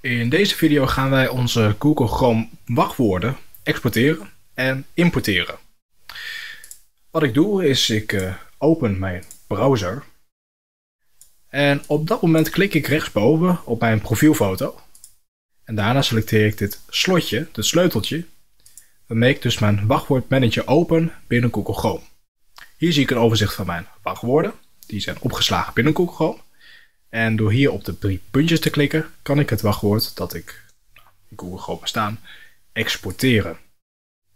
In deze video gaan wij onze Google Chrome wachtwoorden exporteren en importeren. Wat ik doe is ik uh, open mijn browser en op dat moment klik ik rechtsboven op mijn profielfoto en daarna selecteer ik dit slotje, het sleuteltje, waarmee ik dus mijn wachtwoordmanager open binnen Google Chrome. Hier zie ik een overzicht van mijn wachtwoorden, die zijn opgeslagen binnen Google Chrome. En door hier op de drie puntjes te klikken, kan ik het wachtwoord dat ik in Google Chrome staan exporteren. Op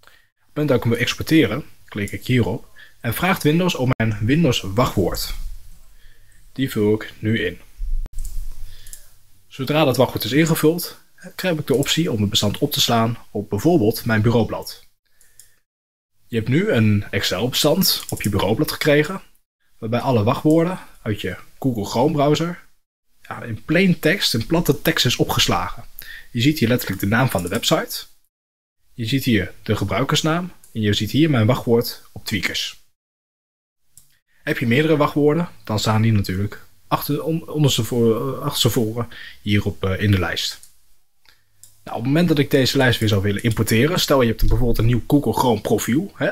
het moment dat ik wil exporteren, klik ik hierop en vraagt Windows om mijn Windows wachtwoord. Die vul ik nu in. Zodra dat wachtwoord is ingevuld, krijg ik de optie om het bestand op te slaan op bijvoorbeeld mijn bureaublad. Je hebt nu een Excel-bestand op je bureaublad gekregen, waarbij alle wachtwoorden uit je Google Chrome browser ja, in plain text, in platte tekst is opgeslagen. Je ziet hier letterlijk de naam van de website. Je ziet hier de gebruikersnaam en je ziet hier mijn wachtwoord op tweakers. Heb je meerdere wachtwoorden, dan staan die natuurlijk achter, onderstevoren hier op, uh, in de lijst. Nou, op het moment dat ik deze lijst weer zou willen importeren, stel je hebt bijvoorbeeld een nieuw Google Chrome profiel hè,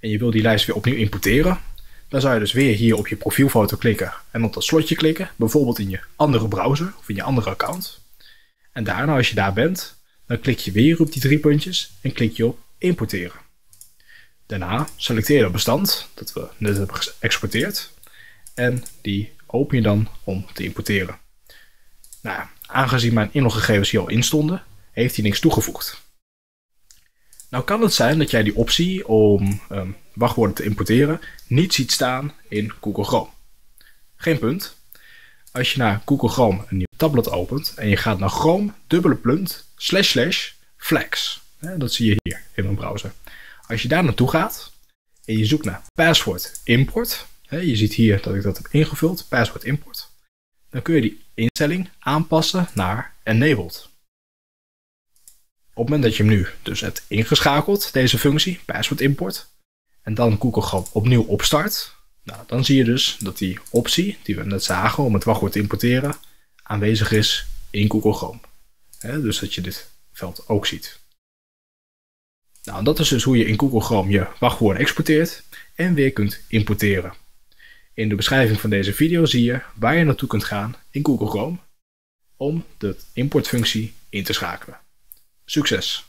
en je wil die lijst weer opnieuw importeren, dan zou je dus weer hier op je profielfoto klikken en op dat slotje klikken, bijvoorbeeld in je andere browser of in je andere account. En daarna, als je daar bent, dan klik je weer op die drie puntjes en klik je op importeren. Daarna selecteer je dat bestand dat we net hebben geëxporteerd en die open je dan om te importeren. Nou, aangezien mijn inloggegevens hier al in stonden, heeft hij niks toegevoegd. Nou kan het zijn dat jij die optie om um, wachtwoorden te importeren niet ziet staan in Google Chrome. Geen punt. Als je naar Google Chrome een nieuw tabblad opent en je gaat naar Chrome dubbele punt slash slash flags. Dat zie je hier in mijn browser. Als je daar naartoe gaat en je zoekt naar password import. Je ziet hier dat ik dat heb ingevuld, password import. Dan kun je die instelling aanpassen naar enabled. Op het moment dat je hem nu dus hebt ingeschakeld, deze functie, password import, en dan Google opnieuw opstart, nou, dan zie je dus dat die optie die we net zagen om het wachtwoord te importeren aanwezig is in Google Chrome. dus dat je dit veld ook ziet. Nou, dat is dus hoe je in Google Chrome je wachtwoorden exporteert en weer kunt importeren. In de beschrijving van deze video zie je waar je naartoe kunt gaan in Google Chrome om de importfunctie in te schakelen. Succes!